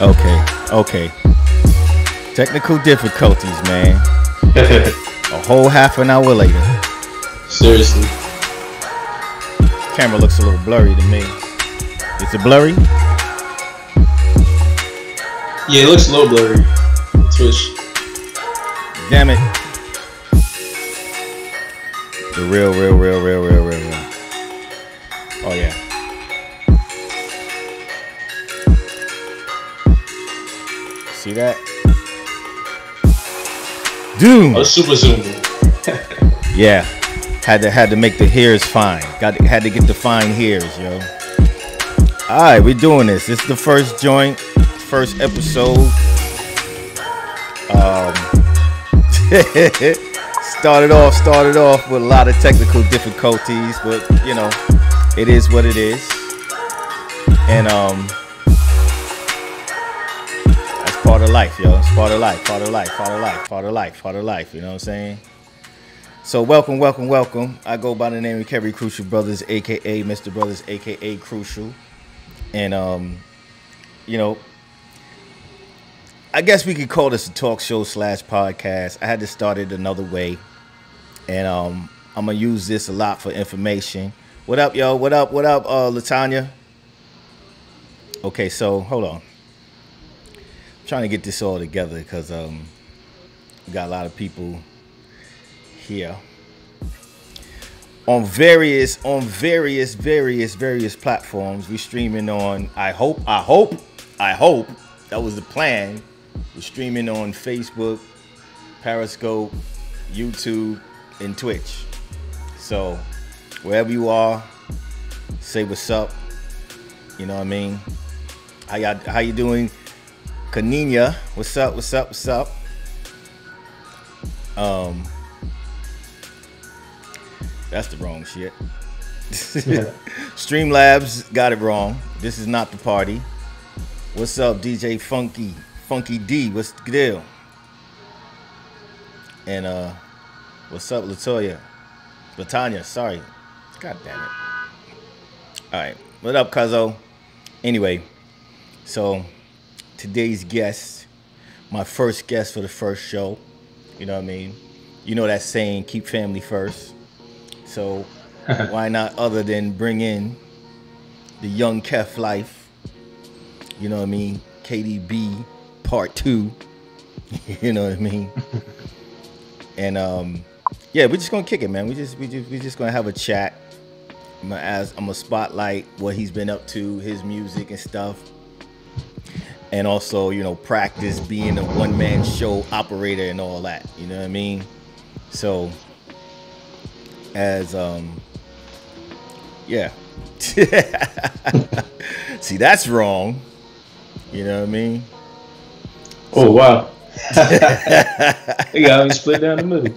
Okay, okay. Technical difficulties, man. A whole half an hour later. Seriously. Camera looks a little blurry to me. Is it blurry? Yeah, it looks a little blurry. Twitch. Damn it. The real, real, real, real, real, real, real. Oh yeah. See that? Doom. Oh, super zoom. Yeah. Had to had to make the hairs fine. Got to, had to get the fine hairs, yo. All right, we're doing this. This is the first joint, first episode. Um, started off, started off with a lot of technical difficulties, but you know, it is what it is. And um, that's part of life, yo. It's part of life, part of life, part of life, part of life, part of life. You know what I'm saying? So welcome, welcome, welcome. I go by the name of Kerry Krucial Brothers, aka Mr. Brothers, aka Krucial. And um, you know, I guess we could call this a talk show slash podcast. I had to start it another way. And um, I'm gonna use this a lot for information. What up, yo? What up? What up, uh Latanya? Okay, so hold on. Trying to get this all together because um we got a lot of people here. On various on various various various platforms we streaming on i hope i hope i hope that was the plan. We're streaming on facebook periscope youtube and twitch. So wherever you are say what's up. You know what i mean? How y'all how you doing Kanina, what's up what's up what's up um that's the wrong shit. Yeah. Streamlabs got it wrong. This is not the party. What's up, DJ Funky? Funky D, what's the deal? And uh what's up, Latoya? Latanya, sorry. God damn it. Alright. What up, Cuzzo? Anyway, so today's guest, my first guest for the first show. You know what I mean? You know that saying, keep family first. So why not other than bring in the young Khef life? You know what I mean? KDB part two. you know what I mean? and um, yeah, we're just gonna kick it, man. We just we just we just gonna have a chat. I'm gonna ask, I'm gonna spotlight what he's been up to, his music and stuff. And also, you know, practice being a one man show operator and all that. You know what I mean? So as um yeah see that's wrong you know what i mean Oh wow. you got me split down the middle.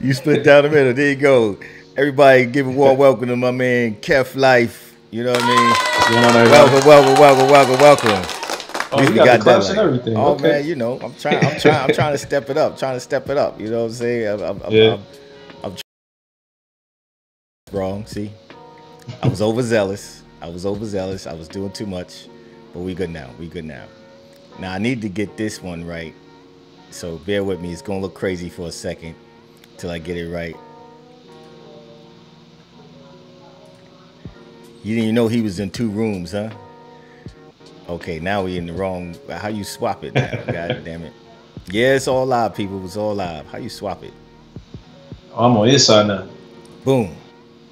you split down the middle there you go everybody give a warm welcome to my man khef life you know what i mean on, welcome welcome welcome welcome welcome Oh, we got, that claps and everything. Oh okay. man, you know, I'm trying, I'm trying, I'm trying to step it up, trying to step it up. You know what I'm saying? I'm, I'm, Yeah. I'm, wrong. See, I was overzealous. I was overzealous. I was doing too much, but we good now. We good now. Now I need to get this one right. So bear with me. It's gonna look crazy for a second till I get it right. You didn't even know he was in two rooms, huh? Okay, now we in the wrong. How you swap it now? God damn it. Yeah, it's all live, people. It's all live. How you swap it? Oh, I'm on his side now. Boom.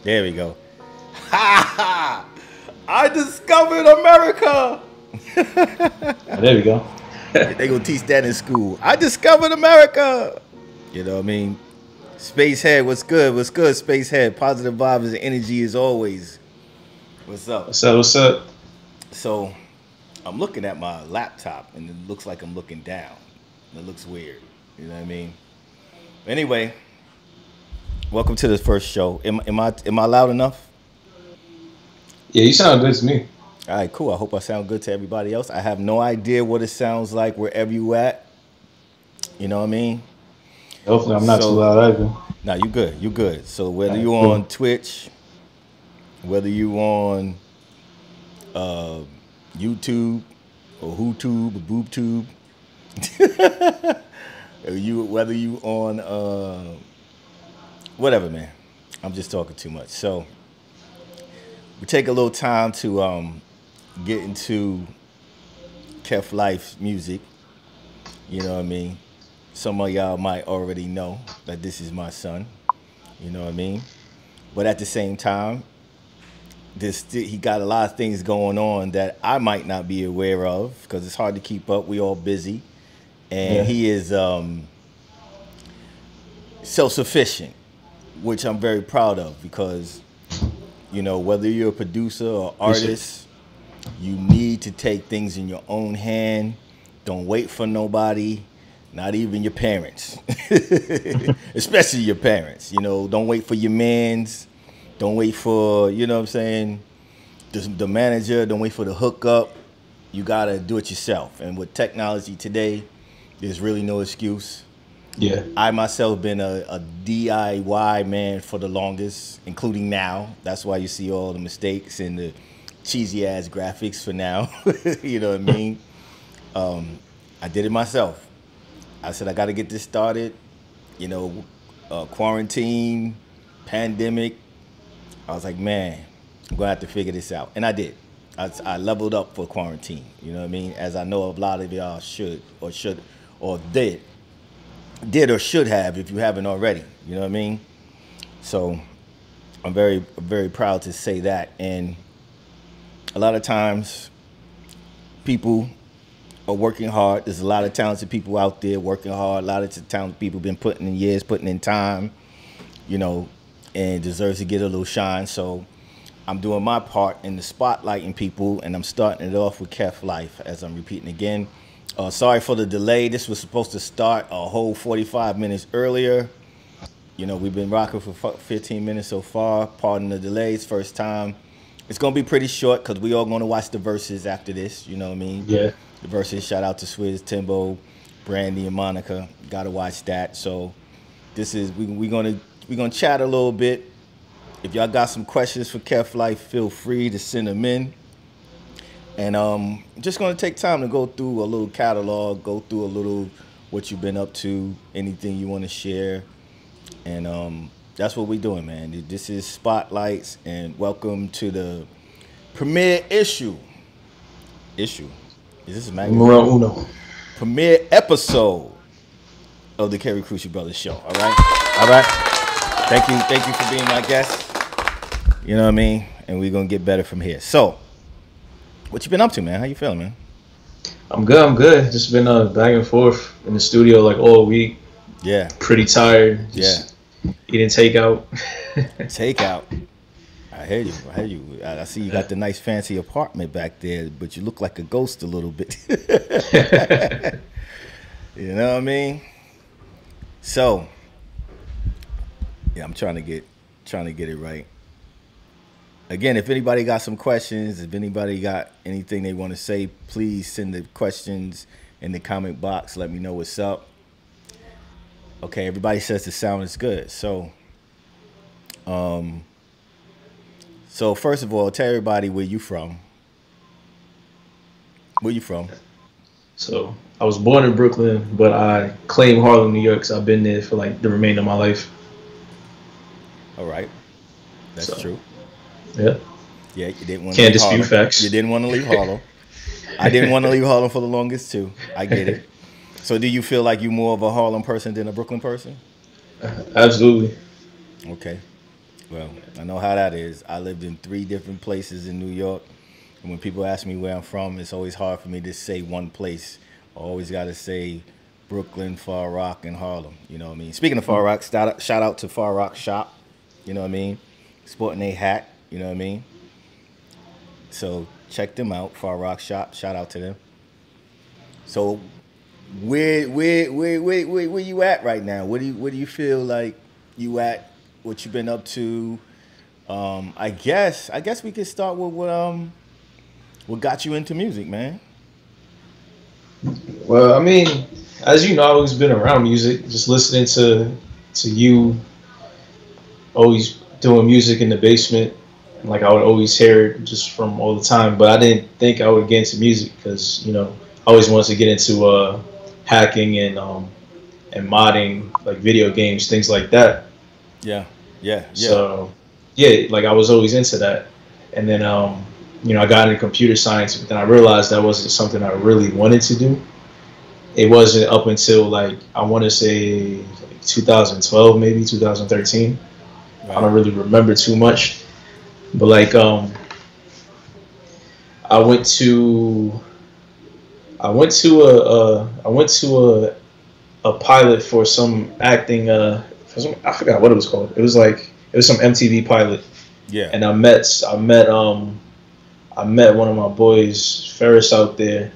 There we go. Ha ha! I discovered America. Oh, there we go. they gonna teach that in school. I discovered America. You know what I mean? Spacehead, what's good? What's good, Spacehead? Positive vibes and energy as always. What's up? What's up? What's up? So, I'm looking at my laptop and it looks like I'm looking down. It looks weird. You know what I mean? Anyway, welcome to the first show. Am, am I am I loud enough? Yeah, you sound good to me. All right, cool. I hope I sound good to everybody else. I have no idea what it sounds like wherever you at. You know what I mean? Hopefully, I'm not So- too loud either. Now you good. You good. So whether you on Twitch, whether you on uh, YouTube, or who tube or boob tube. you whether you on uh, whatever, man. I'm just talking too much. So we take a little time to um, get into Khef Life music. You know what I mean? Some of y'all might already know that this is my son. You know what I mean? But at the same time, this he got a lot of things going on that I might not be aware of because it's hard to keep up. We all busy, and yeah. he is um, self-sufficient, which I'm very proud of because you know whether you're a producer or artist, you need to take things in your own hand. Don't wait for nobody, not even your parents, especially your parents. You know, don't wait for your man's don't wait for, you know what I'm saying, the, the manager. Don't wait for the hookup. You got to do it yourself. And with technology today, there's really no excuse. Yeah. I myself been a, a, DIY man for the longest, including now. That's why you see all the mistakes and the cheesy ass graphics for now. you know what I mean? um, I did it myself. I said I got to get this started. You know, uh, quarantine, pandemic, I was like, man, I'm gonna have to figure this out, and I did. I, I leveled up for quarantine. You know what I mean? As I know a lot of y'all should or should or did did or should have if you haven't already. You know what I mean? So I'm very very proud to say that. And a lot of times people are working hard. There's a lot of talented people out there working hard. A lot of talented people been putting in years, putting in time. You know, and deserves to get a little shine. So I'm doing my part in the spotlighting people, and I'm starting it off with Khef Life, as I'm repeating again. Uh, sorry for the delay. This was supposed to start a whole 45 minutes earlier. You know, we've been rocking for 15 minutes so far. Pardon the delays, first time. It's going to be pretty short because we all going to watch the Verzuz after this. You know what I mean? Yeah. The Verzuz, shout out to Swizz, Timbo, Brandy, and Monica. Got to watch that. So this is, we, we're going to we're gonna chat a little bit. If y'all got some questions for Khef Life, feel free to send them in. And um, just gonna take time to go through a little catalog, go through a little what you've been up to, anything you want to share, and um, that's what we're doing, man. This is Spotlights, and welcome to the premiere issue. Issue. Is this a magazine? Numero uno. Premiere episode of the Kerry Krucial Brothers Show. All right, all right. Thank you, thank you for being my guest. You know what I mean? And we're gonna get better from here. So, what you been up to, man? How you feeling, man? I'm good. I'm good. Just been uh, back and forth in the studio like all week. Yeah. Pretty tired. Just yeah. Eating takeout. takeout. I hear you. I hear you. I see you got the nice fancy apartment back there, but you look like a ghost a little bit. you know what I mean? So, yeah, I'm trying to get trying to get it right. Again, if anybody got some questions, if anybody got anything they want to say, please send the questions in the comment box. Let me know what's up. Okay, everybody says the sound is good. So, um, so first of all, tell everybody where you from. Where you from? So I was born in Brooklyn, but I claim Harlem, New York. So I've been there for like the remainder of my life. All right, that's so, true. Yeah. Yeah, you didn't want to can't dispute Harlem. facts. You didn't want to leave Harlem. I didn't want to leave Harlem for the longest too. I get it. So, do you feel like you're more of a Harlem person than a Brooklyn person? Absolutely. Okay. Well, I know how that is. I lived in three different places in New York. And when people ask me where I'm from, it's always hard for me to say one place. I always got to say Brooklyn, Far Rock, and Harlem. You know what I mean? Speaking of Far Rock, shout out, shout out to Far Rock Shop. You know what I mean? Sporting a hat. You know what I mean? So check them out. for Far Rock Shop. Shout out to them. So where where where where where, you at right now? What do you what do you feel like you at? What you been up to? Um, I guess I guess we could start with what um what got you into music, man. Well, I mean, as you know, I've always been around music, just listening to to you always doing music in the basement like I would always hear it just from all the time. But I didn't think I would get into music because you know I always wanted to get into uh, hacking and um, and modding like video games, things like that. Yeah, yeah, yeah. So yeah, like I was always into that, and then um, you know I got into computer science, but then I realized that wasn't something I really wanted to do. It wasn't up until like I want to say like 2012, maybe 2013. Right. I don't really remember too much, but like um, I went to I went to a, a I went to a a pilot for some acting uh for some, I forgot what it was called. It was like it was some MTV pilot. Yeah. And I met I met um I met one of my boys Ferris out there,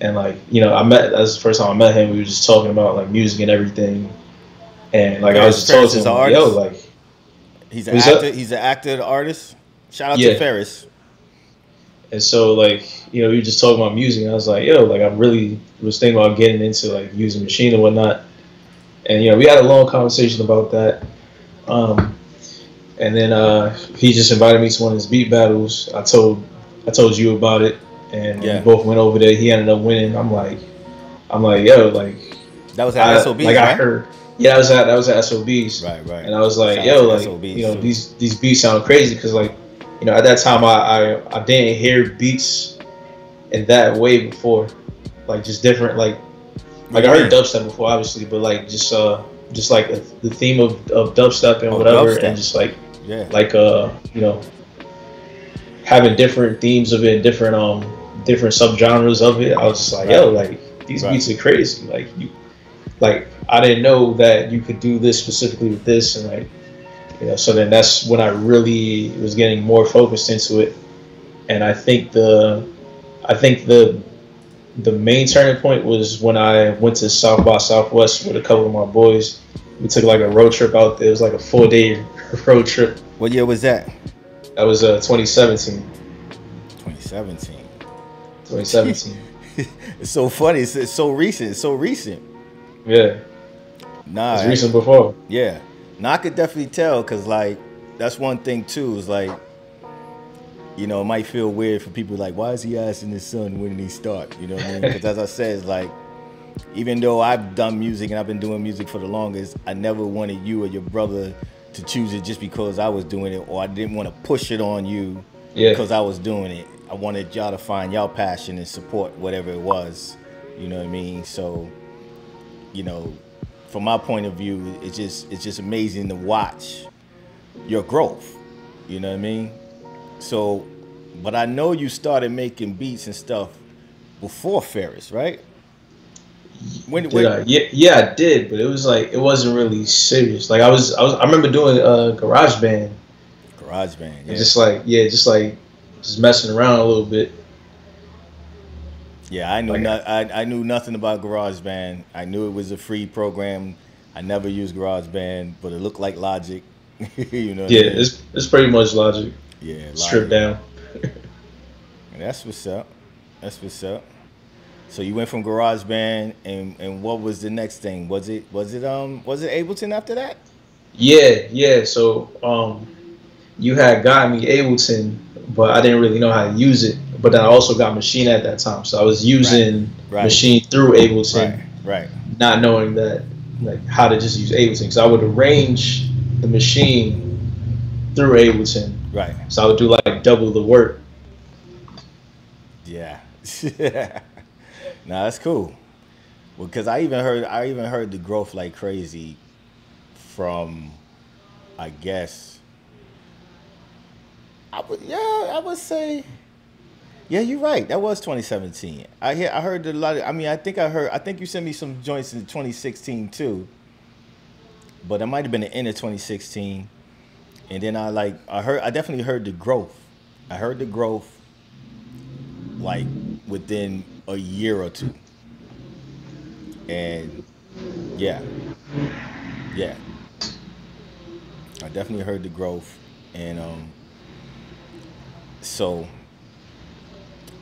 and like you know I met that's the first time I met him. We were just talking about like music and everything, and like Ferris, I was just talking to him, yo, like he's an actor. He's an actor, artist. Shout out yeah. to Ferris. And so like you know we were just talking about music. And I was like yo like I really was thinking about getting into like using Maschine and whatnot. And you know we had a long conversation about that. Um, and then uh, he just invited me to one of his beat battles. I told I told you about it, and yeah. we both went over there. He ended up winning. I'm like, I'm like, yo, like that was at I, SOBs, like right? I heard, yeah, I was at that was at SOBs, right, right. And I was like, yo, like SOBs, you know, too. these these beats sound crazy because like, you know, at that time I, I I didn't hear beats in that way before, like just different like, like I heard dubstep before, obviously, but like just uh just like the theme of, of dubstep and oh, whatever, dubstep. and just like yeah, like uh you know having different themes of it, different um different subgenres of it. I was just like, yo, like these right. beats are crazy. Like you, like I didn't know that you could do this specifically with this, and like you know. So then that's when I really was getting more focused into it, and I think the, I think the, the main turning point was when I went to South by Southwest with a couple of my boys. We took like a road trip out there. It was like a four day road trip. What year was that? That was uh 2017. 2017. 2017. it's so funny. It's, it's, so recent. It's so recent. Yeah. Nah. It's eh. recent before. Yeah. Now I could definitely tell because like that's one thing too is like you know it might feel weird for people like why is he asking his son when did he start? You know what I mean? Because as I said, it's like even though I've done music and I've been doing music for the longest, I never wanted you or your brother to choose it just because I was doing it, or I didn't want to push it on you yeah. because I was doing it. I wanted y'all to find y'all passion and support whatever it was. You know what I mean? So, you know, from my point of view, it's just it's just amazing to watch your growth. You know what I mean? So, but I know you started making beats and stuff before Ferris, right? When, did when, I? Yeah, yeah, I did, but it was like it wasn't really serious. Like I was, I was, I remember doing a uh, GarageBand. Garage band, yeah. Just like yeah, just like just messing around a little bit. Yeah, I knew like, not, I, I knew nothing about GarageBand. I knew it was a free program. I never used GarageBand, but it looked like Logic. you know. Yeah, I mean? it's it's pretty much Logic. Yeah, Logic. stripped down. that's what's up. That's what's up. So you went from GarageBand, and and what was the next thing? Was it was it um was it Ableton after that? Yeah, yeah. So um, you had got me Ableton, but I didn't really know how to use it. But then I also got Maschine at that time, so I was using right, right. Maschine through Ableton, right, right, not knowing that like how to just use Ableton. so I would arrange the Maschine through Ableton, right. So I would do like double the work. Yeah. Nah, that's cool. Well, because I even heard I even heard the growth like crazy from, I guess. I would yeah I would say. Yeah, you're right. That was 2017. I hear I heard a lot of. I mean, I think I heard. I think you sent me some joints in 2016 too. But that might have been the end of 2016. And then I like I heard I definitely heard the growth. I heard the growth like within a year or two. And yeah, yeah, I definitely heard the growth, and um, so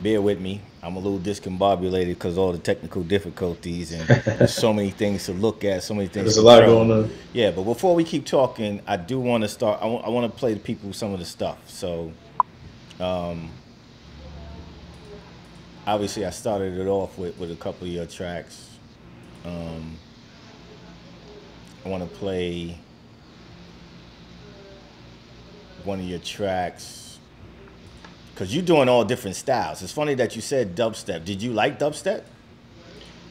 bear with me. I'm a little discombobulated because all the technical difficulties and there's so many things to look at, so many things. There's a lot control. going on. Yeah, but before we keep talking, I do want to start. I want to play the people some of the stuff. So, um, obviously, I started it off with, with a couple of your tracks. Um, I want to play one of your tracks because you're doing all different styles. It's funny that you said dubstep. Did you like dubstep?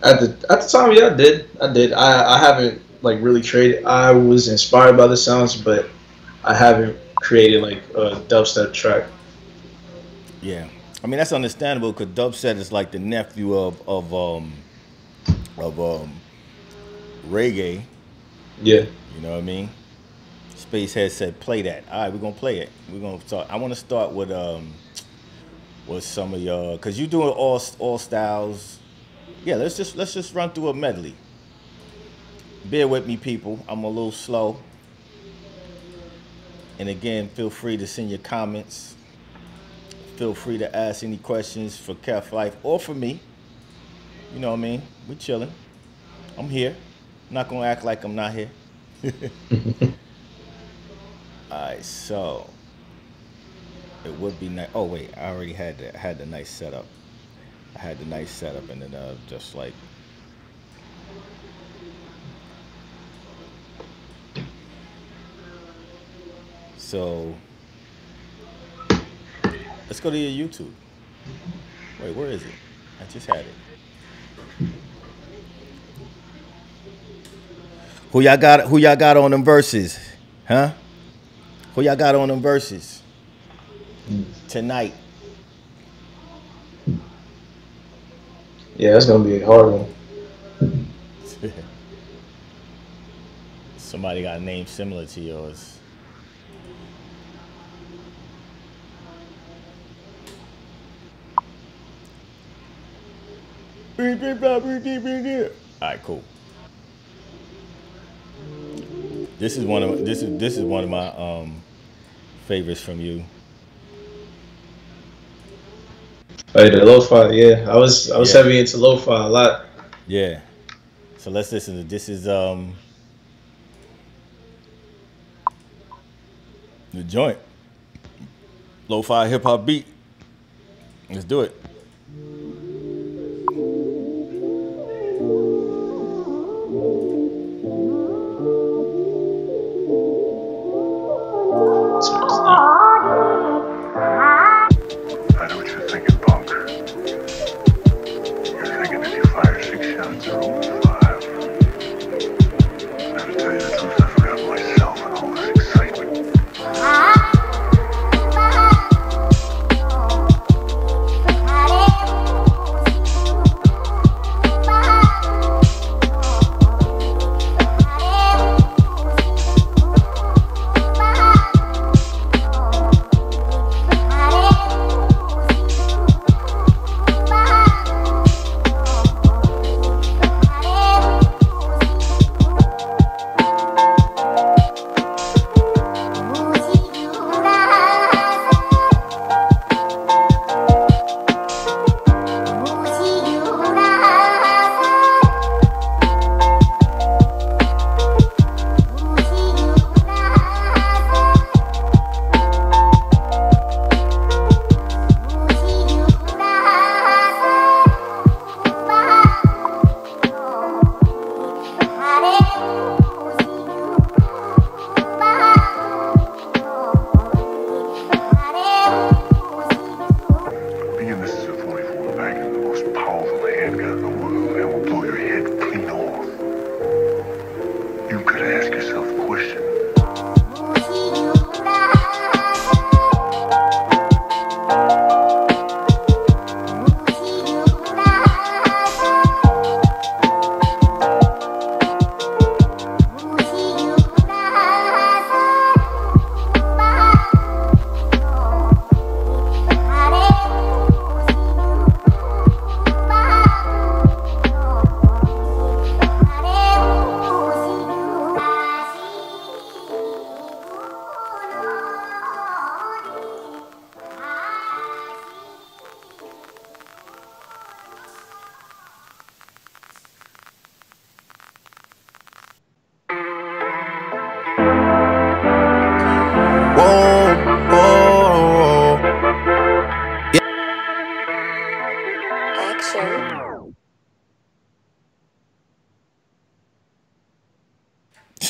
At the at the time, yeah, I did. I did. I I haven't like really created. I was inspired by the sounds, but I haven't created like a dubstep track. Yeah, I mean that's understandable because dubstep is like the nephew of of um of um reggae. Yeah. You know what I mean? Spacehead said, "Play that." All right, we're gonna play it. We're gonna start. I want to start with um with some of your because you're doing all all styles. Yeah, let's just let's just run through a medley. Bear with me, people. I'm a little slow. And again, feel free to send your comments. Feel free to ask any questions for Khef Life or for me. You know what I mean? We're chilling. I'm here. I'm not gonna act like I'm not here. Alright, so it would be nice. Oh wait, I already had the had the nice setup. I had the nice setup, and then uh, just like so. Let's go to your YouTube. Wait, where is it? I just had it. Who y'all got? Who y'all got on them Verzuz? Huh? Who y'all got on them Verzuz tonight? Yeah, that's gonna be a hard one. Somebody got a name similar to yours. All right, cool. This is one of this is this is one of my um favorites from you. Hey, the lo-fi, yeah. I was I was Yeah. heavy into lo-fi a lot. Yeah. So let's listen to this is um the joint. Lo-fi hip hop beat. Let's do it.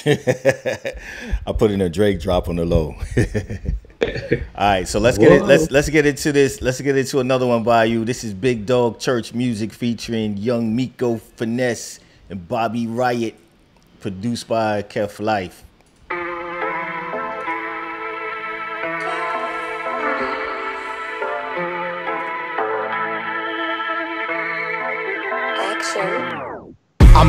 I put in a Drake drop on the low. All right, so let's get it. Let's let's get into this. Let's get into another one by you. This is Big Dog Church music featuring Young Miko Finesse and Bobby Riot, produced by Khef Life.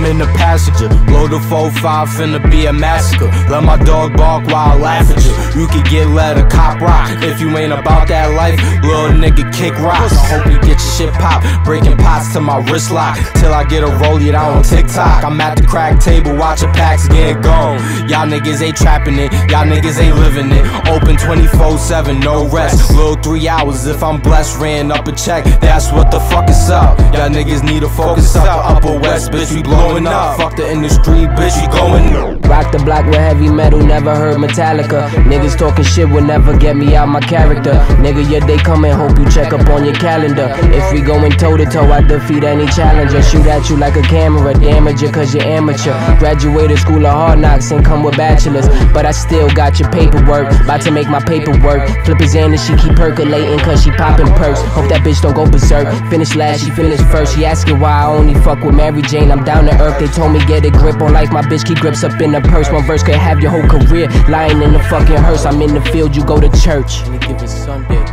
In the passenger, blow the 4-5, finna be a massacre. Let my dog bark while I laugh at you. You can get let a cop rock if you ain't about that life. Little nigga kick rocks. I hope you get your shit pop. Breaking pots to my wrist lock till I get a roll it out on TikTok. I'm at the crack table watching packs get gone. Y'all niggas ain't trapping it, y'all niggas ain't living it. Open 24-7, no rest. Little three hours if I'm blessed, ran up a check. That's what the fuck is up. Y'all niggas need to focus up. Upper West, bitch, we blowing up. Fuck the industry, bitch, we going up. Rock the block with heavy metal, never heard Metallica. Niggas talking shit will never get me out my character. Nigga, your day coming, hope you check up on your calendar. If we going toe to toe, I defeat any challenger. Shoot at you like a camera, damage you cause you're amateur. Graduated school of hard knocks and come with bachelors. But I still got your paperwork, about to make my paperwork. Flip his hand and she keep percolating cause she popping perks. Hope that bitch don't go berserk. Finish last, she finished first. She asking why I only fuck with Mary Jane. I'm down to earth. They told me get a grip on life. My bitch keep grips up in the purse. One verse could have your whole career lying in the fucking hearse. I'm in the field, you go to church.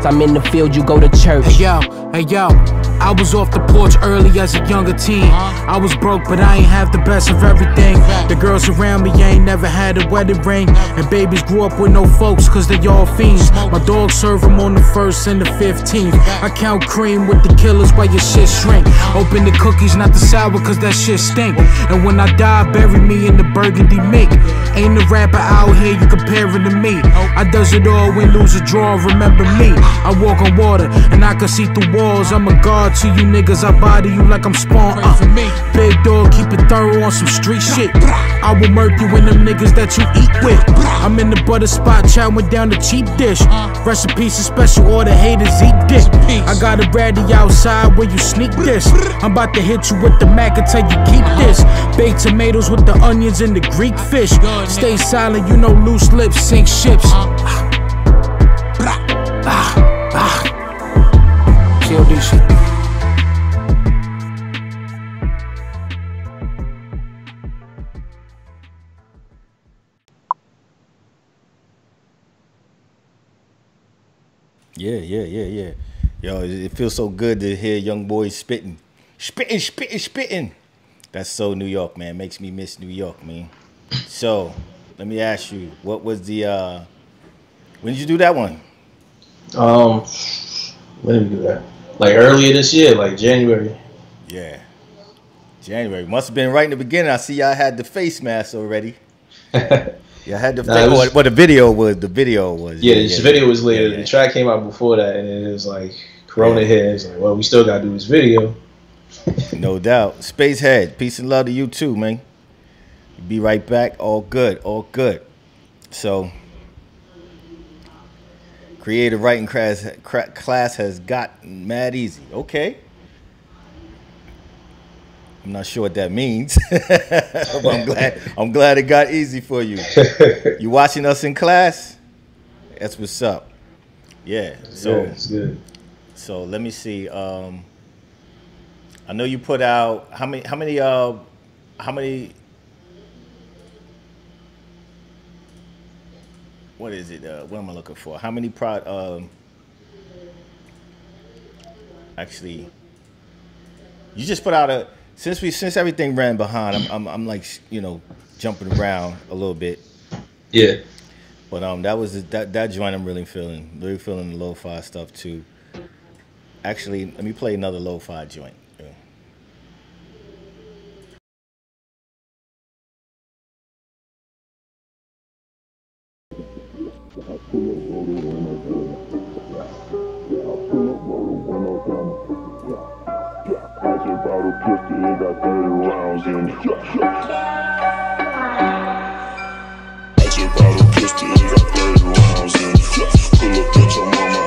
I'm in the field, you go to church. Hey yo, hey yo, I was off the porch early as a younger teen. I was broke, but I ain't have the best of everything. The girls around me ain't never had a wedding ring. And babies grew up with no folks, cause they all fiends. My dog serve 'em on the first and the 15th. I count cream with the killers while your shit shrink. Open the cookies, not the sour, cause that shit stink. And when I die, bury me in the burgundy mink. Ain't a rapper out here you comparing to me. I does it all, win, lose, or draw, remember me. I walk on water, and I can see through walls. I'm a god to you niggas, I body you like I'm spawn. Uh, big dog, keep it thorough on some street shit. I will murk you and them niggas that you eat with. I'm in the butter spot, chowing down the cheap dish. Recipes of special order, haters eat dick. I got a ratty outside where you sneak this. I'm about to hit you with the Mac and tell you keep this. Baked tomatoes with the onions and the Greek fish. Stay silent, you know loose lips sink ships. Yeah, yeah, yeah, yeah. Yo, it feels so good to hear young boys spitting, spitting, spitting, spitting. That's so New York, man. Makes me miss New York, man. So, let me ask you, what was the? uh When did you do that one? Um, when did we do that? Like earlier this year, like January. Yeah, January. Must have been right in the beginning. I see y'all had the face mask already. Y'all had the Nah, was- what, what the video was? The video was. Yeah, this video was later. Yeah, yeah. The track came out before that, and it was like Corona hit. It's like, well, we still gotta do this video. No doubt. Spacehead, peace and love to you too, man. Be right back. All good, all good. So, creative writing class class has gotten mad easy. Okay. I'm not sure what that means, but I'm glad. I'm glad it got easy for you. You watching us in class? That's what's up. Yeah. So. yeah. So let me see. Um, I know you put out how many? How many? Uh, how many? What is it? Uh, what am I looking for? How many pro? Um, actually, you just put out a. Since we since everything ran behind, I'm I'm, I'm like you know jumping around a little bit. Yeah. But um, that was that that joint I'm really feeling, really feeling the lo-fi stuff too. Actually, let me play another lo-fi joint. Bottle got 30 rounds in it got 30 rounds in. Pull up at your mama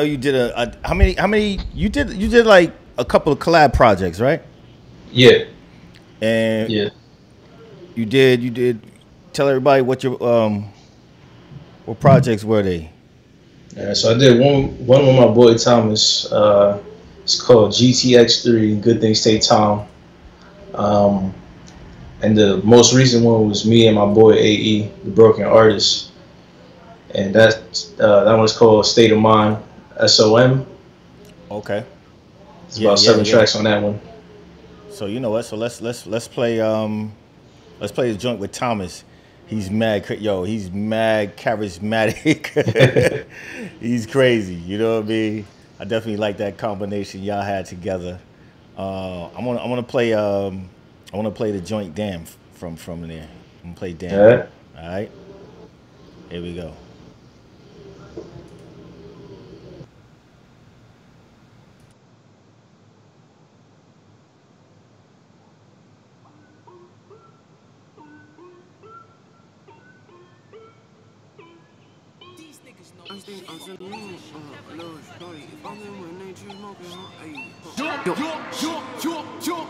know you did a, a how many how many you did you did like a couple of collab projects, right? Yeah, And yeah. you did you did tell everybody what your um what projects were they? Yeah, so I did one one with my boy Thomas. Uh, it's called GTX3. Good things take time. Um, and the most recent one was me and my boy AE, the Broken Artist, and that uh, that one's called State of Mind. SOM. Okay. It's Yeah, about yeah, seven yeah. tracks on that one. So you know what? So let's let's let's play um let's play the joint with Thomas. He's mad, yo. He's mad charismatic. he's crazy. You know what I mean? I definitely like that combination y'all had together. Uh, I'm gonna I'm gonna play um I want to play the joint "Damn" from from there. I'm gonna play "Damn." All right. Here we go. Chưa! 哟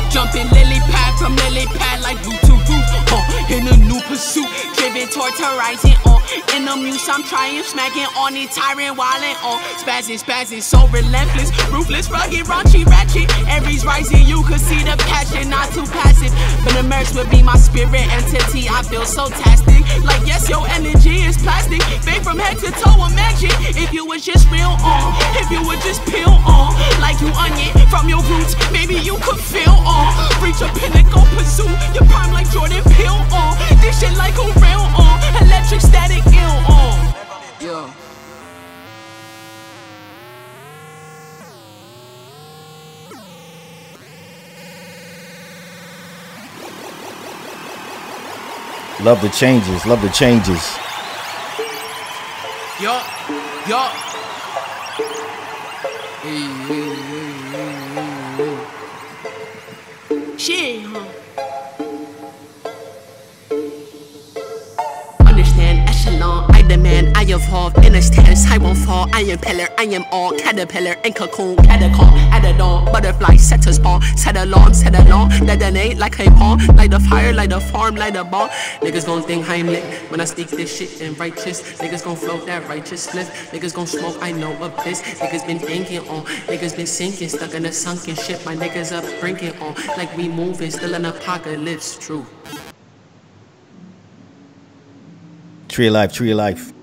Jumping lily pad from lily pad like root to root. In a new pursuit, driven towards horizon. Uh, in the muse, I'm trying, smacking on it, tyrant, wildin'. Uh, spazzing, spazzing, so relentless, ruthless, rugged, raunchy, ratchet. Aries rising, you could see the passion, not too passive. But emerge would be my spirit entity. I feel so tastic. Like, yes, your from head to toe, imagine if you was just real on. If you would just peel on. Uh, like you onion from your roots, maybe you could feel on. Reach a pinnacle, pursue your prime like Jordan Peele on. This shit like a real on. Electric static ill on. Yeah. Love the changes. Love the changes. Yo, yo. Hey, hey, hey, evolve in a stance, I won't fall. I am pillar, I am all caterpillar and cocoon, catacomb, at the dawn, butterfly, set to spawn, set along, set along, detonate like a palm, light the fire, light the farm, light the ball. Niggas gon' think I'm lit when I speak this shit and righteous. Niggas gon' float that righteous spliff. Niggas gon' smoke, I know of this. Niggas been thinking on, niggas been sinking, stuck in a sunken ship. My niggas up drinking on, like we moving, still in apocalypse, true. Tree life. Tree life.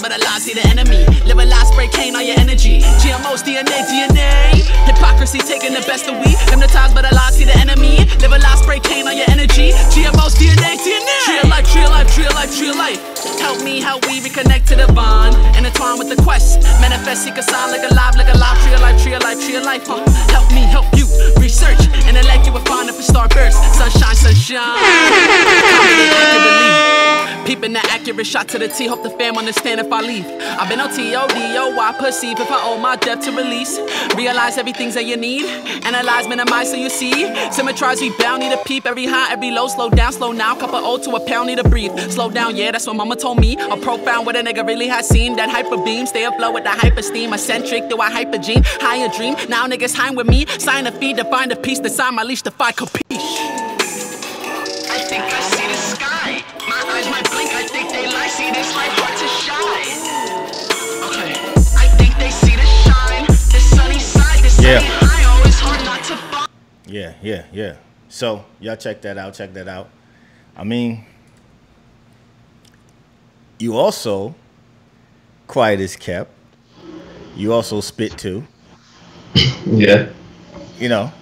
By the lies, see the enemy. Live a lie, spray cane on your energy. GMOs, DNA, DNA. Hypocrisy taking the best of we. Hypnotized by the lies, see the enemy. Live a lie, spray cane on your energy. GMOs, DNA, DNA. Tree life, tree life, tree life, tree life. Help me, help we reconnect to the bond. Intertwine with the quest. Manifest, seek a sign, like alive, like alive. Tree life, tree life, tree life. Huh? Help me, help you. Research and elect you will find if a star bursts. Sunshine, sunshine. Favorite shot to the T. Hope the fam understand if I leave. I've been on TODO, I perceive if I owe my debt to release. Realize everything's that you need. Analyze, minimize so you see. Symmetrize, we bound, need a peep. Every high, every low, slow down, slow now. Cup of O to a pound, need to breathe. Slow down, yeah, that's what mama told me. A profound what a nigga really has seen. That hyper beam, stay afloat with the hyper steam. Eccentric, do I hyper gene? Higher dream. Now niggas high with me. Sign a feed to find a piece. Decide my leash to fight capiche. I think I See this light hard to shine. Okay. I think they see the shine. The sunny side. The Yeah. high. Oh, hard not to find. Yeah, yeah, yeah. So y'all check that out. Check that out. I mean, you also quiet is kept. You also spit too. Yeah. You know,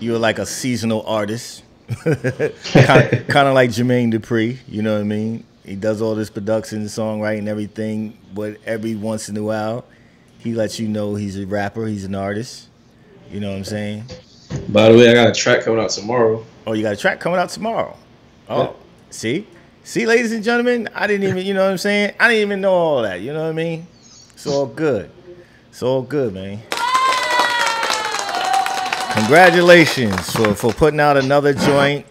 you're like a seasonal artist, kind, kind of like Jermaine Dupri. You know what I mean? He does all this production, songwriting, everything. But every once in a while, he lets you know he's a rapper. He's an artist. You know what I'm saying? By the way, I got a track coming out tomorrow. Oh, you got a track coming out tomorrow. Oh, see? See, ladies and gentlemen, I didn't even, you know what I'm saying? I didn't even know all that. You know what I mean? It's all good. It's all good, man. Congratulations for, for putting out another joint.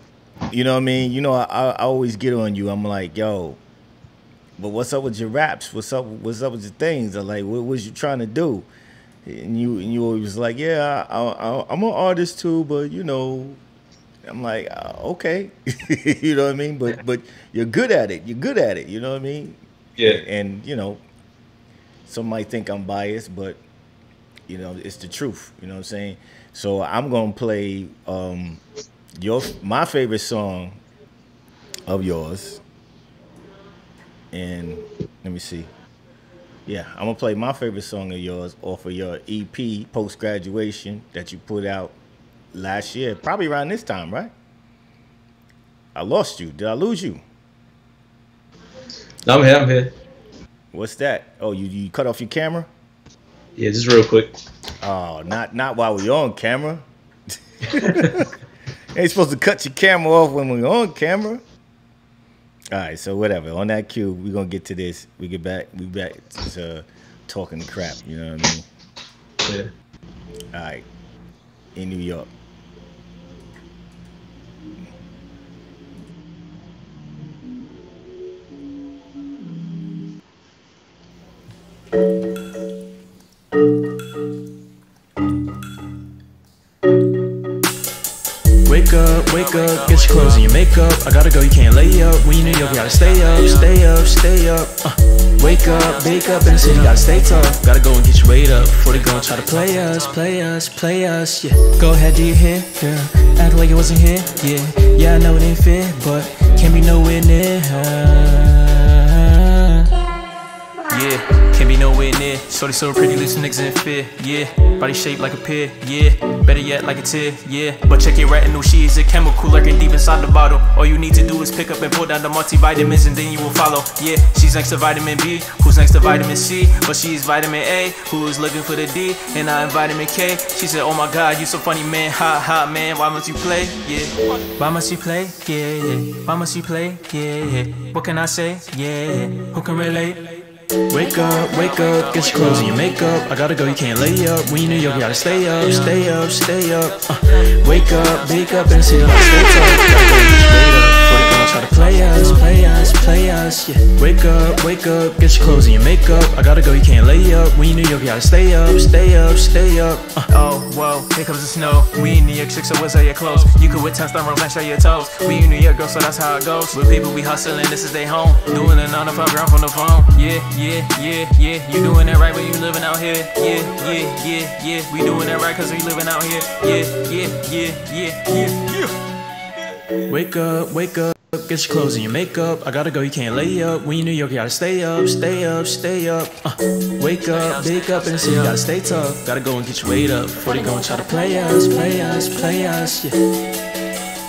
You know what I mean? You know, I, I always get on you. I'm like, yo, but what's up with your raps? What's up? What's up with your things? I'm like, what was you trying to do? And you and you always like, yeah, I, I, I'm an artist too, but you know, I'm like, uh, okay, you know what I mean. But but you're good at it. You're good at it. You know what I mean. Yeah. And you know, some might think I'm biased, but you know, it's the truth. You know what I'm saying. So I'm gonna play um, your my favorite song of yours, and let me see. Yeah, I'm gonna play my favorite song of yours off of your EP post graduation that you put out last year, probably around this time, right? I lost you. Did I lose you? I'm here. I'm here. What's that? Oh, you you cut off your camera? Yeah, just real quick. Oh, not not while we're on camera. Ain't supposed to cut your camera off when we're on camera. All right, so whatever. On that cue, we're gonna get to this. We get back. We back to talking crap. You know what I mean? Yeah. All right, in New York. Wake up, wake up, get your clothes and your makeup. I gotta go, you can't lay up. When you New York, you gotta stay up, stay up, stay up. Uh, wake up, wake up in the city, gotta stay tough. Gotta go and get your weight up before they go and try to play us, play us, play us. Yeah, go ahead, do your hair, girl. Act like it wasn't here. Yeah, yeah, I know it ain't fair, but can't be nowhere near her. Yeah, can't be nowhere near. Shorty so pretty, loose niggas in fear. Yeah, body shaped like a pear. Yeah, better yet like a tear. Yeah, but check it your retinue, she is a chemical lurking deep inside the bottle. All you need to do is pick up and pull down the multivitamins, and then you will follow. Yeah, she's next to vitamin B. Who's next to vitamin C? But she's vitamin A. Who is looking for the D? And I'm vitamin K. She said, Oh my God, you so funny, man. Ha ha, man. Why must you play? Yeah. Why must you play? Yeah. Why must you play? Yeah. What can I say? Yeah. Who can relate? Wake up, wake up, get your clothes and your makeup. I gotta go, you can't lay up. When you New York, you gotta stay up, stay up, stay up. Uh, wake up, wake up and sit up, stay up. Try to play us, play us, play us. Yeah. Wake up, wake up, get your clothes and your makeup. I gotta go, you can't lay up. When you New York, you gotta stay up, stay up, stay up. Uh, oh, whoa, here comes the snow. We in New York, six, so what's all your clothes? You could with 10 stone rolls and show your toes. We in New York, girl, so that's how it goes. With people, we hustling, this is their home. Doing it on the phone, ground from the phone. Yeah, yeah, yeah, yeah. You doing it right when you living out here. Yeah, yeah, yeah, yeah. We doing it right cause we living out here. Yeah, yeah, yeah, yeah, yeah, yeah. Wake up, wake up. Get your clothes and your makeup. I gotta go, you can't lay up. When you New York, you gotta stay up, stay up, stay up. Uh, wake up, wake up in the city, gotta stay tough. Gotta go and get your weight up before they go and try to play us, play us, play us, yeah.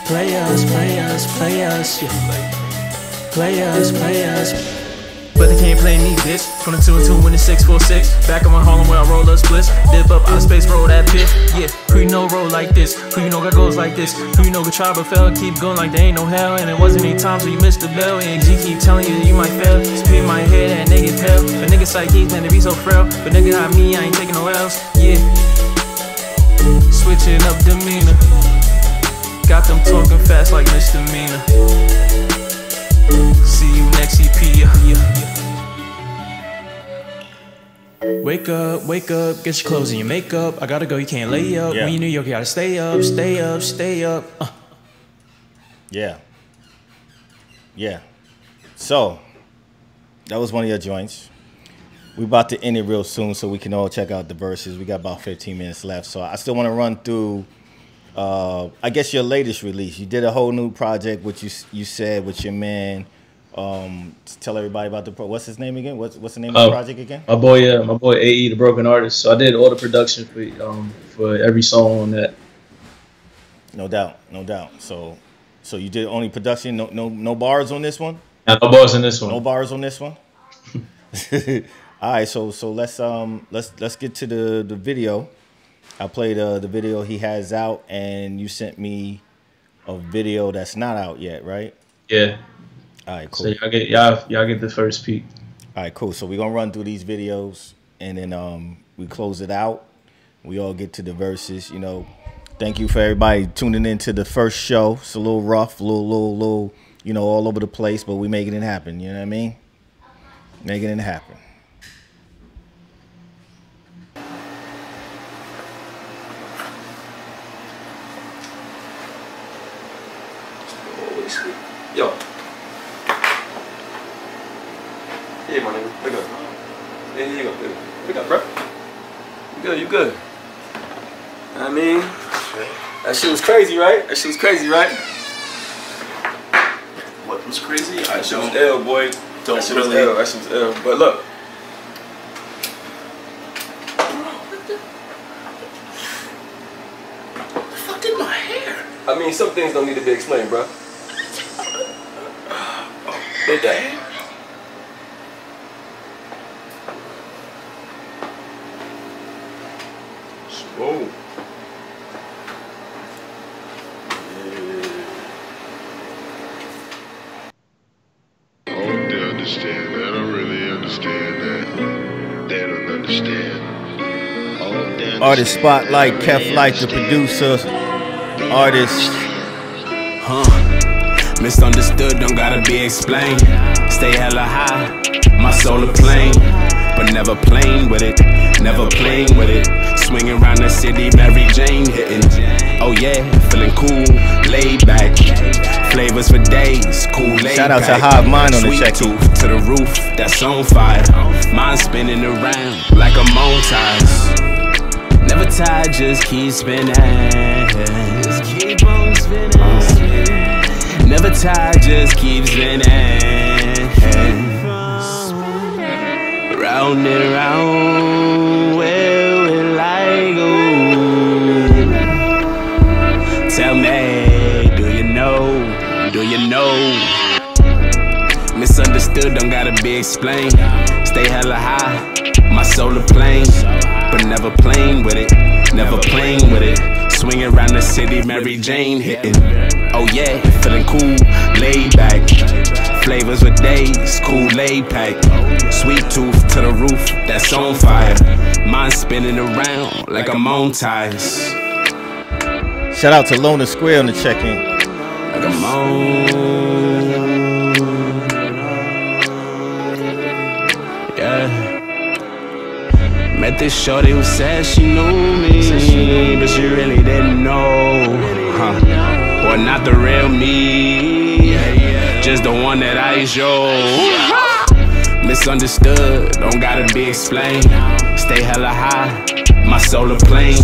Play us, play us, play us, yeah. Play us, play us. But they can't play me, bitch. 22 and 2 when it's 646. Back on my Harlem where I roll up splits. Dip up out of space, roll that pit. Yeah, who you know roll like this? Who you know got goes like this? Who you know could try but fail? Keep going like there ain't no hell. And it wasn't any time so you missed the bell. And G keep telling you that you might fail. Spin my head they get pale. But niggas psyche, man, they be so frail. But nigga not me, I ain't taking no else. Yeah. Switching up demeanor. Got them talking fast like misdemeanor. See you next EP. Yeah, yeah. Wake up, wake up, get your clothes and your makeup. I gotta go, you can't lay up. Yeah. When you New York, you gotta stay up, stay up, stay up. Uh. Yeah. Yeah. So that was one of your joints. We about to end it real soon so we can all check out the verses. We got about 15 minutes left. So I still want to run through uh I guess your latest release. You did a whole new project which you you said with your man um tell everybody about the pro what's his name again? What's what's the name of Oh. the project again? My boy, uh, my boy AE, the Broken Artist. So I did all the production for um for every song on that. No doubt, no doubt. So so you did only production, no no no bars on this one? No bars on this one. No bars on this one. All right, so so let's um let's let's get to the the video. I played uh, the video he has out, and you sent me a video that's not out yet, right? Yeah. All right, So cool. y'all get y'all y'all get the first peek. All right, cool. So we're gonna run through these videos, and then um we close it out. We all get to the verses. You know, thank you for everybody tuning in to the first show. It's a little rough, a little little little, you know, all over the place, but we making it happen. You know what I mean? Making it happen. Yo. Yeah, my nigga. Look up. Yeah, here you go. Look up. Look up, bro. You good. I mean, that shit was crazy, right? That shit was crazy, right? What was crazy? I That shit was don't. L, boy. don't that shit was really- L. That shit was L. But look. the did my hair? I mean, some things don't need to be explained, bro. Did that. Oh, they Artist Spotlight. Khef Life, the producer, artist. Huh. Misunderstood, don't gotta be explained. Stay hella high, my soul a plane. But never playing with it, never playing with it. Swinging around the city, Mary Jane hitting. Oh yeah, feeling cool, laid back. Flavors for days, cool laid Shout out to. Hive Mind on the check-in. to the roof, that's on fire. Mind spinning around like a montage. Never tired, just keep spinning. Just keep on spinning. Never tired, just keep spinning. Round and round, where will I go? Tell me, do you know? Do you know? Misunderstood, don't gotta be explained. Stay hella high, my soul a plane, but never playing with it, never playing with it. Swinging around the city, Mary Jane hitting. Oh yeah, feeling cool, laid back. Flavors with days, cool laid pack. Sweet tooth to the roof, that's on fire. Mind spinning around like a montage. Shout out to Lona Square on the check-in. Like a moan. Met this shorty who said she knew me, but she really didn't know. Huh. Or not the real me, just the one that I show. Misunderstood, don't gotta be explained. Stay hella high, my soul a plane,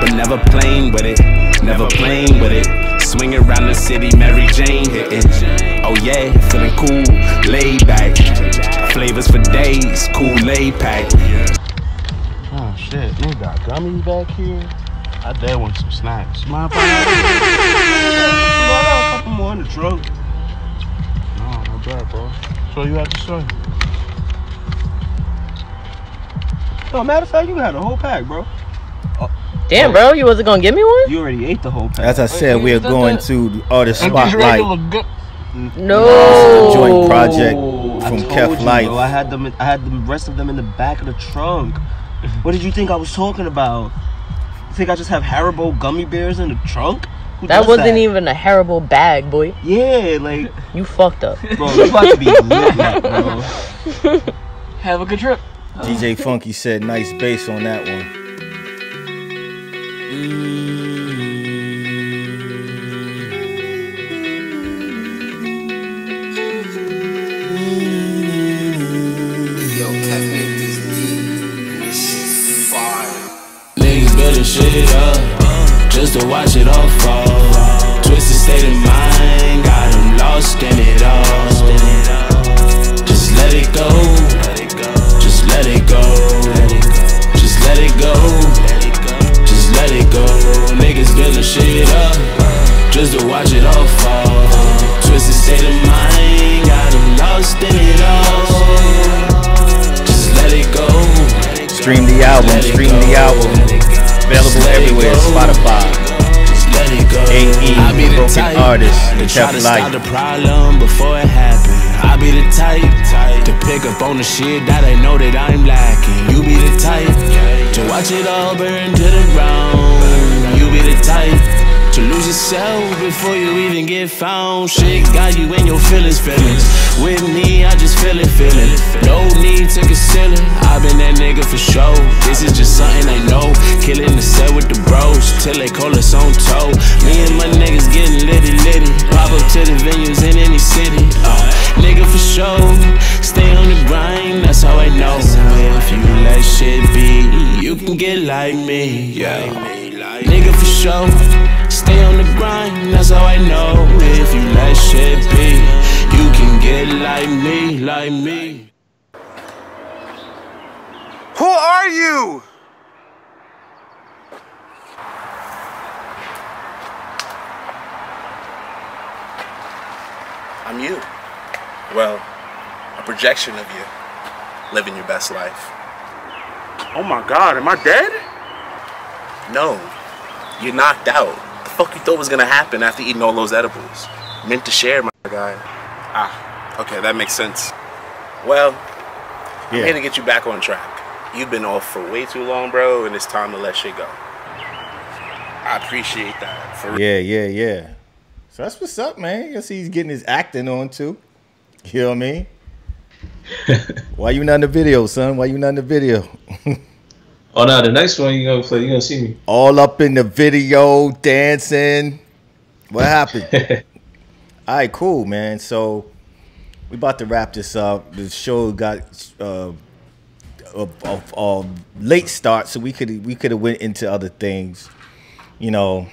but never playing with it, never playing with it. Swinging around the city, Mary Jane hitting. Oh yeah, feeling cool, laid back. Flavors for days, cool laid pack. Oh shit, nigga got gummies back here. I dare want some snacks. Mind if I have a couple more in the truck? No, not bad, bro. So you have to say. No, matter of fact, you had a whole pack, bro. Uh, Damn, oh. bro, you wasn't gonna give me one? You already ate the whole pack. As I said, we are going to the artist I'm just spotlight. No. This a joint project I from told Khef you, Life. Bro, I had them. I had the rest of them in the back of the trunk. What did you think I was talking about? You think I just have Haribo gummy bears in the trunk? Who That wasn't even a terrible bag, boy. Yeah, like you fucked up, bro. You about to be lit, like, bro. Have a good trip. DJ Funky said nice bass on that one. Yo, just to watch it all fall. Twisted state of mind, got 'em lost in it all. Just let it go, just let it go, just let it go, just let it go. Niggas building shit up just to watch it all fall. Twisted state of mind, got 'em lost in it all. Just let it go. Stream the album, stream the album. Available everywhere, Spotify. AE, I be the type Artist, try to stop the problem before it happen. I be the type to pick up on the shit that I know that I'm lacking. You be the type to watch it all burn to the ground. You be the type to lose yourself before you even get found. Shit got you in your feelings, feelings. With me, I just feel it, feel it. No need to conceal it. I've been that nigga for show. This is just something I know. Killing the set with the bros till they call us on toe. Me and my niggas getting litty, litty. Pop up to the venues in any city. Uh, nigga for show. Stay on the grind, that's how I know. If you let shit be, you can get like me. Yeah. Nigga for show. Stay on the grind, that's how I know. If you let shit be, you can get like me, like me. Who are you? I'm you. Well, a projection of you. Living your best life. Oh my god, am I dead? No, you're knocked out. The fuck you thought was gonna happen after eating all those edibles? Meant to share, my guy. Ah, okay, that makes sense. Well, I'm here to get you back on track. You've been off for way too long, bro, and it's time to let shit go. I appreciate that. For. Yeah, yeah, yeah. So that's what's up, man. I see he's getting his acting on too. You know what I mean? Why you not in the video, son? Why you not in the video? Oh no, the next one you gonna play, you gonna see me. All up in the video, dancing. What happened? All right, cool, man. So we about to wrap this up. The show got uh, a, a, a late start, so we could we could have went into other things. You know,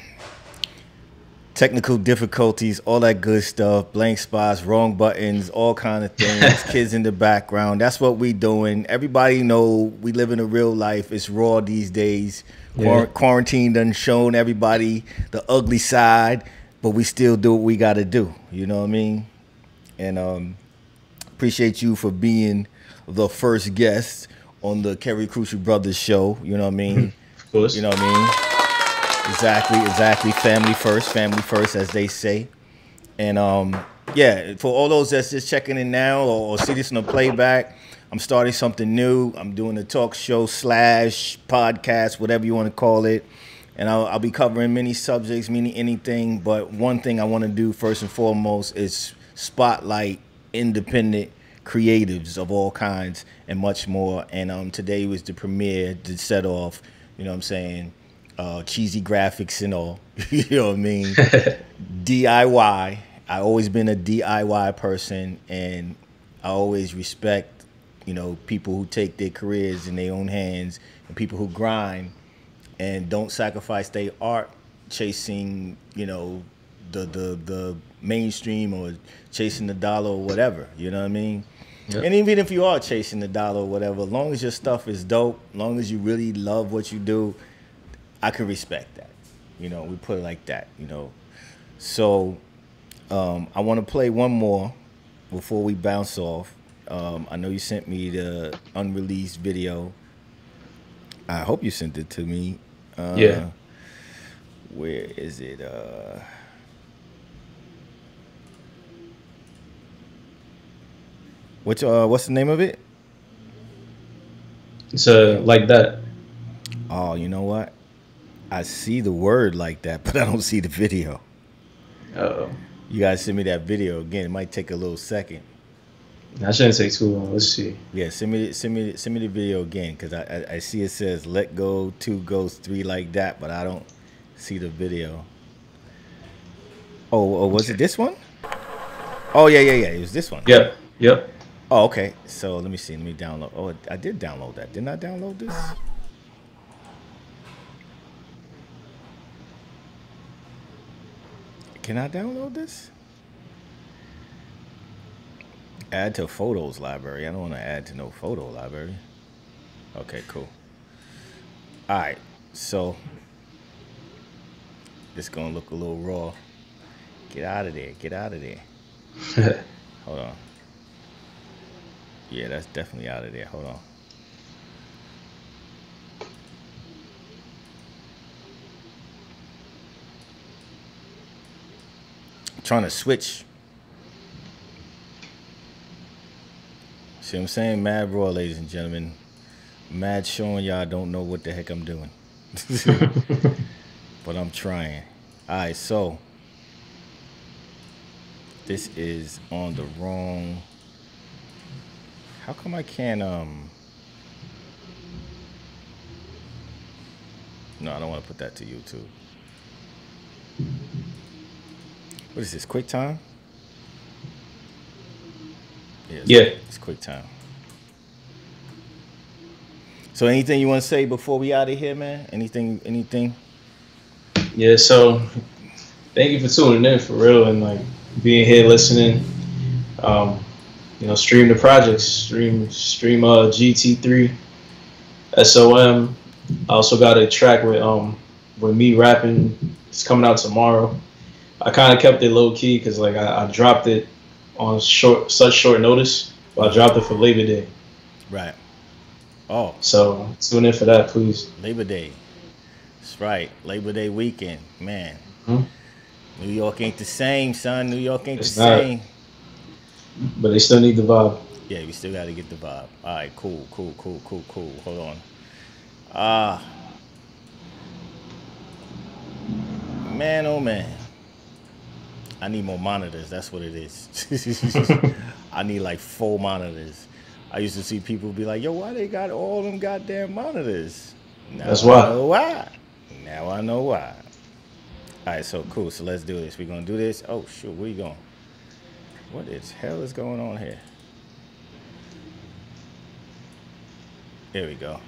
technical difficulties, all that good stuff, blank spots, wrong buttons, all kind of things, kids in the background. That's what we doing. Everybody know we live in a real life. It's raw these days. Quar- Yeah. Quarantine done shown everybody the ugly side, but we still do what we got to do. You know what I mean? And um, appreciate you for being the first guest on the Kerry Krucial Brothers show. You know what I mean? Of course. You know what I mean? Exactly, exactly. Family first, family first, as they say. And um, yeah, for all those that's just checking in now or, or see this in the playback, I'm starting something new. I'm doing a talk show slash podcast, whatever you want to call it. And I'll, I'll be covering many subjects, meaning anything. But one thing I want to do first and foremost is spotlight independent creatives of all kinds and much more. And um, today was the premiere the set off, you know what I'm saying, uh, cheesy graphics and all. you know what I mean? DIY. I always been a DIY person, and I always respect, you know, people who take their careers in their own hands and people who grind and don't sacrifice their art chasing, you know, the the the mainstream or chasing the dollar or whatever. You know what I mean? Yep. And even if you are chasing the dollar or whatever, as long as your stuff is dope, as long as you really love what you do, I can respect that. You know, we put it like that, you know. So um, I want to play one more before we bounce off. Um, I know you sent me the unreleased video I hope you sent it to me. Uh, Yeah. Where is it? Uh, what's uh what's the name of it? It's uh like that. Oh, you know what? I see the word like that, but I don't see the video. Oh. You guys send me that video again. It might take a little second. I shouldn't take too long. Let's see. Yeah, send me send me the- send me the video again because I, I I see it says let go two goes three like that, but I don't see the video. Oh, oh was it this one? Oh yeah yeah yeah it was this one. Yep. Yep. Oh okay. So let me see. Let me download. Oh, I did download that. Didn't I download this? Can I download this? Add to photos library. I don't want to add to no photo library. Okay, cool. All right, so it's gonna look a little raw. Get out of there. Get out of there. Hold on. Yeah, that's definitely out of there. Hold on. Trying to switch. See what I'm saying? Mad raw, ladies and gentlemen. Mad showing y'all don't know what the heck I'm doing. but I'm trying. Alright, so this is on the wrong how come I can't um No, I don't want to put that to YouTube. What is this? QuickTime? Yeah. It's, Yeah. It's QuickTime. So anything you want to say before we out of here, man? Anything? Anything? Yeah, so thank you for tuning in for real and like being here listening. Um, you know, stream the projects, stream stream uh GT3, SOM. I also got a track with um with me rapping. It's coming out tomorrow. I kind of kept it low key because like I, I dropped it on short such short notice. But I dropped it for Labor Day. Right. Oh. So tune in for that, please. Labor Day. That's right. Labor Day weekend, man. Mhm. New York ain't the same, son. New York ain't It's the not. same. But they still need the vibe. Yeah, we still got to get the vibe. All right, cool, cool, cool, cool, cool. Hold on. Ah, man, oh man. I need more monitors. That's what it is. I need like four monitors. I used to see people be like, "Yo, why they got all them goddamn monitors?" Now That's I why. know why. Now I know why. All right, so cool. So let's do this. We're gonna do this. Oh shoot, where you going? What is hell is going on here? There we go.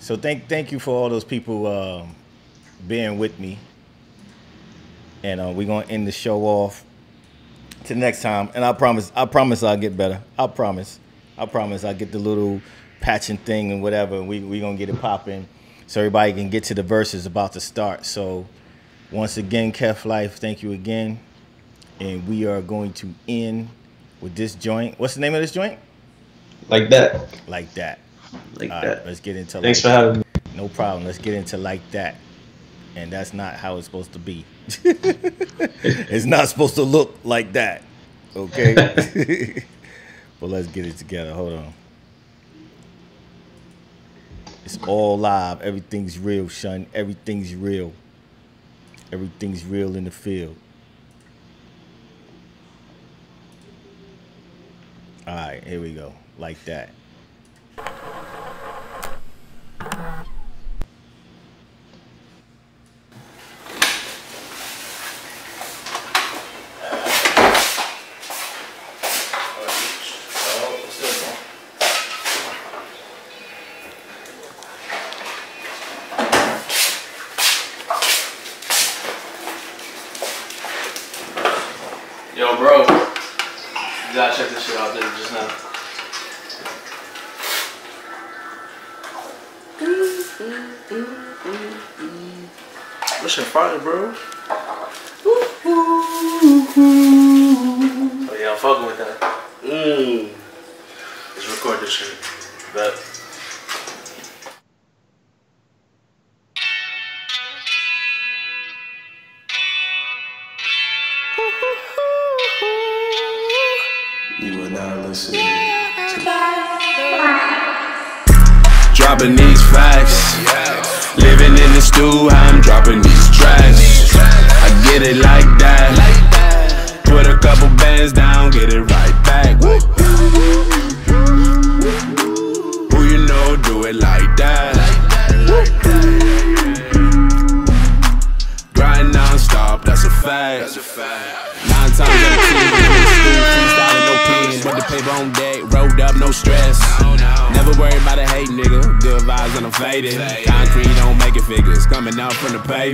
So thank thank you for all those people um, being with me, and uh, we're gonna end the show off to next time. And I promise, I promise I'll get better. I promise, I promise I'll get the little patching thing and whatever. And we we gonna get it popping, so everybody can get to the verses about to start. So once again, Khef Life, thank you again, and we are going to end with this joint. What's the name of this joint? Like that. Like that. Like All that. right, let's get into. Thanks like for having me. No problem. Let's get into like that, and that's not how it's supposed to be. it's not supposed to look like that. Okay. but let's get it together. Hold on. It's all live. Everything's real, son. Everything's real. Everything's real in the field. All right, here we go. Like that. Oh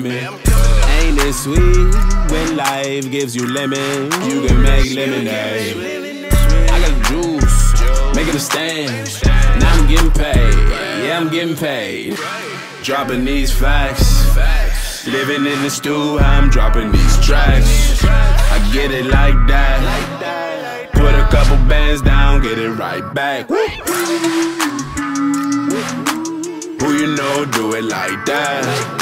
from. Ain't it sweet when life gives you lemon? You can make lemonade. I got juice, making a stand. Now I'm getting paid. Yeah, I'm getting paid. Dropping these facts. Living in the stew, I'm dropping these tracks. I get it like that. Put a couple bands down, get it right back. Who you know do it like that?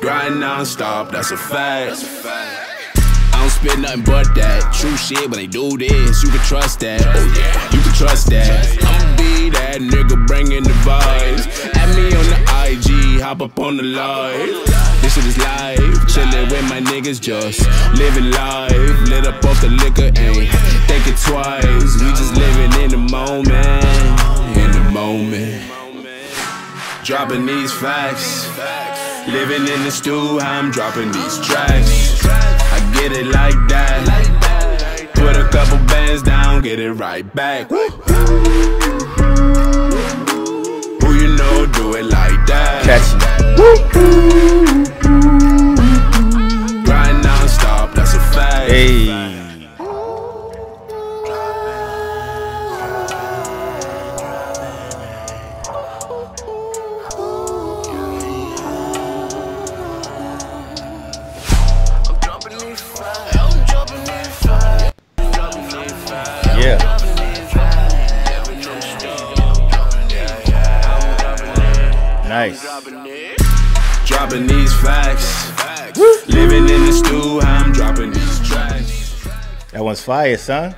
Grind non-stop, that's a fact. I don't spit nothing but that. True shit, when they do this, you can trust that. Oh yeah, you can trust that. I'ma be that nigga bringing the vibes. Add me on the IG, hop up on the live. This shit is live, chillin' with my niggas, just living life. Lit up off the liquor, ain't thinking twice. Dropping these facts. Living in the stew, I'm dropping these tracks. I get it like that. Put a couple bands down, get it right back. Who you know do it like that? Grind non-stop, that's a fact. Hey. Fire, son.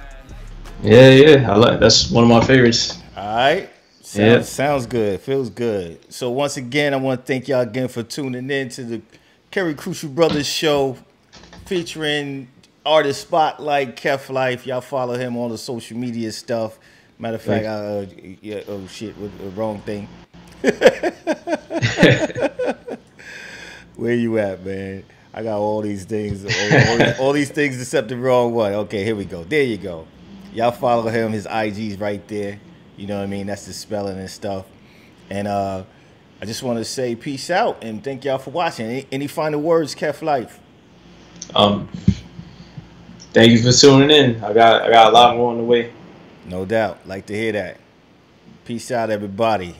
Yeah, yeah. I like that's one of my favorites. All right. Sounds, Yeah. sounds good. Feels good. So once again, I want to thank y'all again for tuning in to the Kerry Krucial Brothers show featuring artist spotlight Kef Life. Y'all follow him on the social media stuff. Matter of fact, uh, yeah, oh shit, with the wrong thing. Where you at, man? I got all these things, all, all these, all these things except the wrong one. Okay, here we go. There you go. Y'all follow him. His IG's right there. You know what I mean? That's the spelling and stuff. And uh, I just want to say peace out and thank y'all for watching. Any, any final words, Khef Life? Um, thank you for tuning in. I got I got a lot more on the way. No doubt. Like to hear that. Peace out, everybody.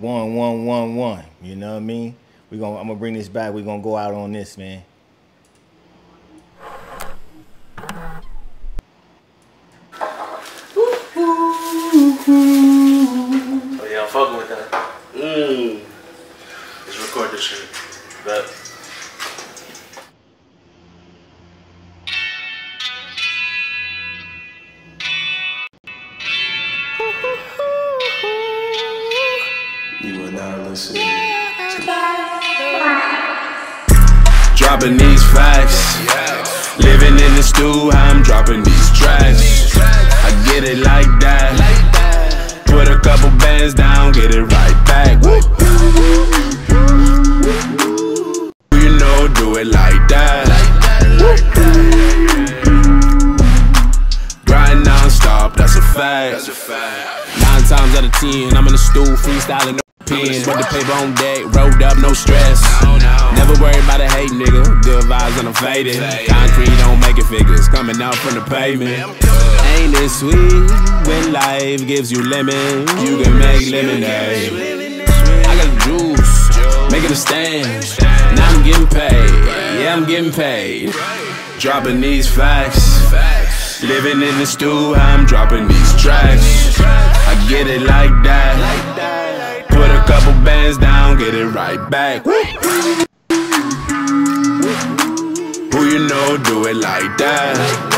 One, one, one, one. You know what I mean? We gonna I'm gonna bring this back. We're gonna go out on this, man. Pavement. Ain't it sweet when life gives you lemon? You can make lemonade. I got juice, making a stand. Now I'm getting paid. Yeah, I'm getting paid. Dropping these facts. Living in the stew, I'm dropping these tracks. I get it like that. Put a couple bands down, get it right back. Who you know do it like that?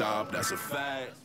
Non-stop, that's a fact.